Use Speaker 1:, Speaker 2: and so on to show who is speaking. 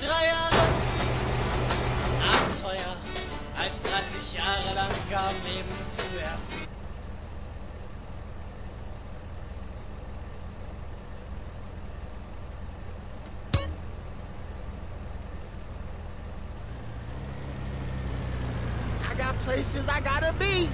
Speaker 1: drei Jahre Abenteuer, als 30 Jahre lang gar Leben zu erfinden.
Speaker 2: I got places I gotta be.